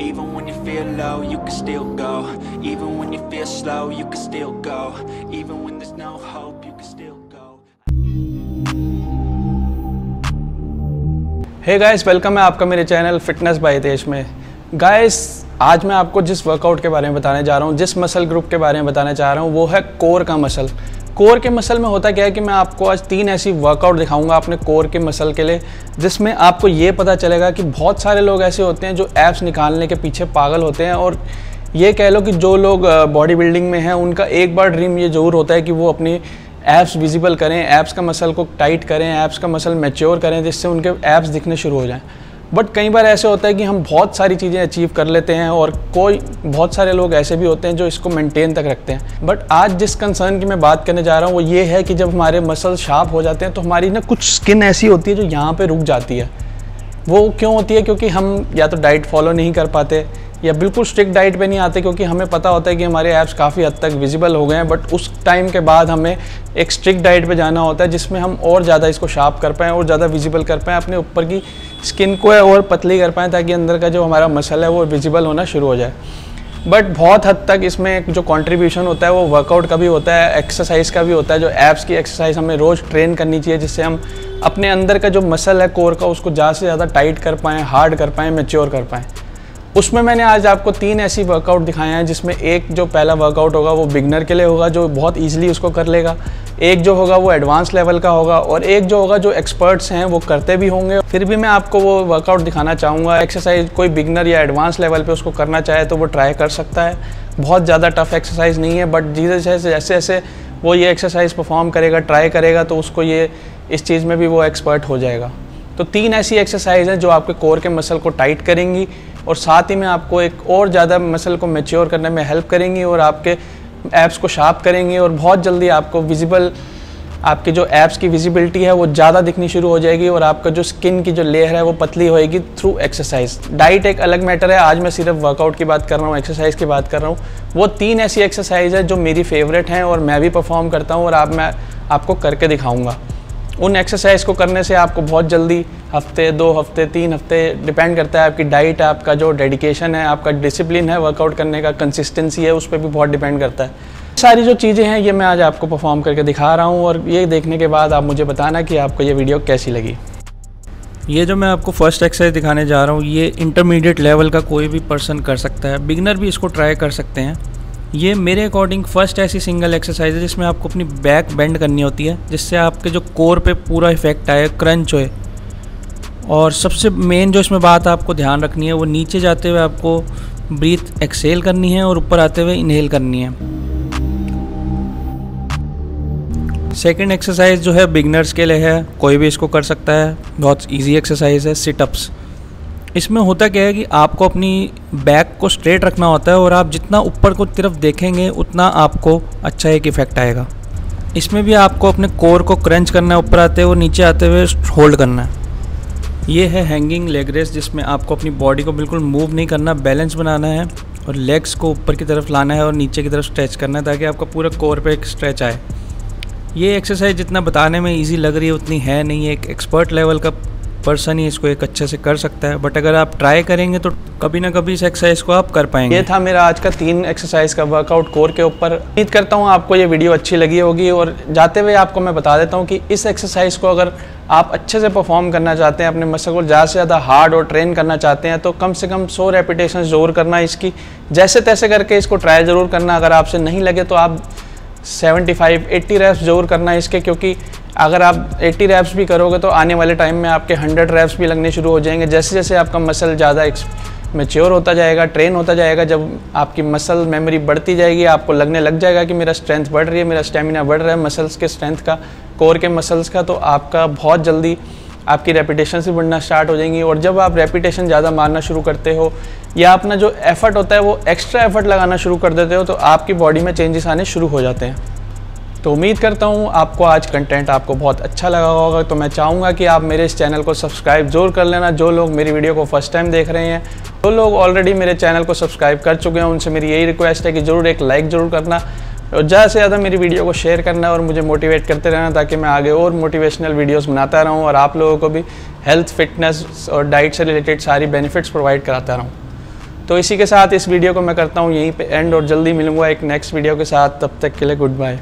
Even when you feel low, you can still go. Even when you feel slow, you can still go. Even when there's no hope, you can still go. Hey guys welcome है आपका मेरे channel fitness bye देश में guys आज मैं आपको जिस workout के बारे में बताने जा रहा हूँ जिस मसल ग्रुप के बारे में बताने जा रहा हूँ वो है कोर का मसल कोर के मसल में होता क्या है कि मैं आपको आज तीन ऐसी वर्कआउट दिखाऊँगा अपने कोर के मसल के लिए, जिसमें आपको ये पता चलेगा कि बहुत सारे लोग ऐसे होते हैं जो एप्स निकालने के पीछे पागल होते हैं और ये कह लो कि जो लोग बॉडी बिल्डिंग में हैं, उनका एक बार ड्रीम ये ज़रूर होता है कि वो अपनी एप्स विजिबल करें एप्स का मसल को टाइट करें एप्स का मसल मेच्योर करें, जिससे उनके एप्स दिखने शुरू हो जाएँ। बट कई बार ऐसे होता है कि हम बहुत सारी चीज़ें अचीव कर लेते हैं और कोई, बहुत सारे लोग ऐसे भी होते हैं जो इसको मेंटेन तक रखते हैं। बट आज जिस कंसर्न की मैं बात करने जा रहा हूँ, वो ये है कि जब हमारे मसल शार्प हो जाते हैं तो हमारी ना कुछ स्किन ऐसी होती है जो यहाँ पर रुक जाती है। वो क्यों होती है? क्योंकि हम या तो डाइट फॉलो नहीं कर पाते या बिल्कुल स्ट्रिक्ट डाइट पे नहीं आते क्योंकि हमें पता होता है कि हमारे ऐप्स काफ़ी हद तक विजिबल हो गए हैं बट उस टाइम के बाद हमें एक स्ट्रिक्ट डाइट पे जाना होता है जिसमें हम और ज़्यादा इसको शार्प कर पाएँ और ज़्यादा विजिबल कर पाएँ, अपने ऊपर की स्किन को और पतली कर पाएँ ताकि अंदर का जो हमारा मसल है वो विजिबल होना शुरू हो जाए। बट बहुत हद तक इसमें जो कंट्रीब्यूशन होता है वो वर्कआउट का भी होता है एक्सरसाइज का भी होता है, जो ऐप्स की एक्सरसाइज हमें रोज़ ट्रेन करनी चाहिए जिससे हम अपने अंदर का जो मसल है कोर का, उसको ज़्यादा से ज़्यादा टाइट कर पाएँ हार्ड कर पाएँ मेच्योर कर पाएँ। उसमें मैंने आज आपको तीन ऐसी वर्कआउट दिखाए हैं, जिसमें एक जो पहला वर्कआउट होगा वो बिगनर के लिए होगा, जो बहुत ईजिली उसको कर लेगा। एक जो होगा वो एडवांस लेवल का होगा, और एक जो होगा जो एक्सपर्ट्स हैं, वो करते भी होंगे। फिर भी मैं आपको वो वर्कआउट दिखाना चाहूँगा। एक्सरसाइज कोई बिगनर या एडवांस लेवल पे उसको करना चाहे तो वो ट्राई कर सकता है। बहुत ज़्यादा टफ एक्सरसाइज नहीं है बट जैसे जैसे जैसे जैसे वो ये एक्सरसाइज परफॉर्म करेगा ट्राई करेगा तो उसको ये इस चीज़ में भी वो एक्सपर्ट हो जाएगा। तो तीन ऐसी एक्सरसाइज हैं जो आपके कोर के मसल को टाइट करेंगी। और साथ ही में आपको एक और ज़्यादा मसल को मेच्योर करने में हेल्प करेंगी और आपके ऐप्स को शार्प करेंगी और बहुत जल्दी आपको विजिबल आपके जो ऐप्स की विजिबिलिटी है वो ज़्यादा दिखनी शुरू हो जाएगी और आपका जो स्किन की जो लेयर है वो पतली होएगी थ्रू एक्सरसाइज डाइट एक अलग मैटर है। आज मैं सिर्फ़ वर्कआउट की बात कर रहा हूँ एक्सरसाइज की बात कर रहा हूँ। वो तीन ऐसी एक्सरसाइज है जो मेरी फेवरेट हैं और मैं भी परफॉर्म करता हूँ और आप मैं, आपको करके दिखाऊँगा। उन एक्सरसाइज को करने से आपको बहुत जल्दी हफ़्ते, दो हफ़्ते, तीन हफ़्ते डिपेंड करता है आपकी डाइट आपका जो डेडिकेशन है, आपका डिसिप्लिन है वर्कआउट करने का कंसिस्टेंसी है, उस पर भी बहुत डिपेंड करता है। सारी जो चीज़ें हैं, ये मैं आज आपको परफॉर्म करके दिखा रहा हूँ और ये देखने के बाद आप मुझे बताना कि आपको ये वीडियो कैसी लगी। ये जो मैं आपको फ़र्स्ट एक्सरसाइज दिखाने जा रहा हूँ, ये इंटरमीडिएट लेवल का कोई भी पर्सन कर सकता है। बिगनर भी इसको ट्राई कर सकते हैं। ये मेरे अकॉर्डिंग फ़र्स्ट ऐसी सिंगल एक्सरसाइज है जिसमें आपको अपनी बैक बेंड करनी होती है, जिससे आपके जो कोर पे पूरा इफ़ेक्ट आए क्रंच होए। और सबसे मेन जो इसमें बात आपको ध्यान रखनी है, वो नीचे जाते हुए आपको ब्रीथ एक्सेल करनी है और ऊपर आते हुए इनहेल करनी है। सेकेंड एक्सरसाइज जो है बिगनर्स के लिए है, कोई भी इसको कर सकता है, बहुत ईजी एक्सरसाइज है सिटअप्स इसमें होता क्या है कि आपको अपनी बैक को स्ट्रेट रखना होता है और आप जितना ऊपर को तरफ़ देखेंगे, उतना आपको अच्छा एक इफ़ेक्ट आएगा। इसमें भी आपको अपने कोर को क्रंच करना है, ऊपर आते हुए नीचे आते हुए होल्ड करना है। ये है हैंगिंग लेग रेस जिसमें आपको अपनी बॉडी को बिल्कुल मूव नहीं करना बैलेंस बनाना है और लेग्स को ऊपर की तरफ़ लाना है और नीचे की तरफ़ स्ट्रेच करना है ताकि आपका पूरा कोर पे एक स्ट्रेच आए। ये एक्सरसाइज जितना बताने में इजी लग रही है, उतनी है नहीं, एक एक्सपर्ट लेवल का पर्सन ही इसको एक अच्छे से कर सकता है बट अगर आप ट्राई करेंगे तो कभी ना कभी इस एक्सरसाइज को आप कर पाएँगे। ये था मेरा आज का तीन एक्सरसाइज का वर्कआउट कोर के ऊपर। उम्मीद करता हूँ आपको ये वीडियो अच्छी लगी होगी और जाते हुए आपको मैं बता देता हूँ कि इस एक्सरसाइज को अगर आप अच्छे से परफॉर्म करना चाहते हैं, अपने मसल को ज़्यादा से ज़्यादा हार्ड और ट्रेन करना चाहते हैं तो कम से कम सौ रेपिटेशन ज़रूर करना इसकी। जैसे तैसे करके इसको ट्राई ज़रूर करना। अगर आपसे नहीं लगे तो आप 75 80 रैप्स ज़रूर करना इसके, क्योंकि अगर आप 80 रैप्स भी करोगे तो आने वाले टाइम में आपके 100 रैप्स भी लगने शुरू हो जाएँगे। जैसे जैसे आपका मसल ज़्यादा मेच्योर होता जाएगा ट्रेन होता जाएगा, जब आपकी मसल मेमोरी बढ़ती जाएगी, आपको लगने लग जाएगा कि मेरा स्ट्रेंथ बढ़ रही है, मेरा स्टेमिना बढ़ रहा है मसल्स के स्ट्रेंथ का कोर के मसल्स का तो आपका बहुत जल्दी आपकी रेपिटेशन भी बढ़ना स्टार्ट हो जाएँगी। और जब आप रेपिटेशन ज़्यादा मारना शुरू करते हो, या अपना जो एफर्ट होता है, वो एक्स्ट्रा एफर्ट लगाना शुरू कर देते हो तो आपकी बॉडी में चेंजेस आने शुरू हो जाते हैं। तो उम्मीद करता हूँ आपको आज कंटेंट आपको बहुत अच्छा लगा होगा। तो मैं चाहूँगा कि आप मेरे इस चैनल को सब्सक्राइब ज़रूर कर लेना। जो लोग मेरी वीडियो को फ़र्स्ट टाइम देख रहे हैं, जो लोग ऑलरेडी मेरे चैनल को सब्सक्राइब कर चुके हैं, उनसे मेरी यही रिक्वेस्ट है कि ज़रूर एक लाइक ज़रूर करना और ज़्यादा से ज़्यादा मेरी वीडियो को शेयर करना और मुझे मोटिवेट करते रहना ताकि मैं आगे और मोटिवेशनल वीडियोस बनाता रहूँ और आप लोगों को भी हेल्थ फिटनेस और डाइट से रिलेटेड सारी बेनिफिट्स प्रोवाइड कराता रहूँ। तो इसी के साथ इस वीडियो को मैं करता हूँ यहीं पे एंड और जल्दी मिलूँगा एक नेक्स्ट वीडियो के साथ। तब तक के लिए गुड बाय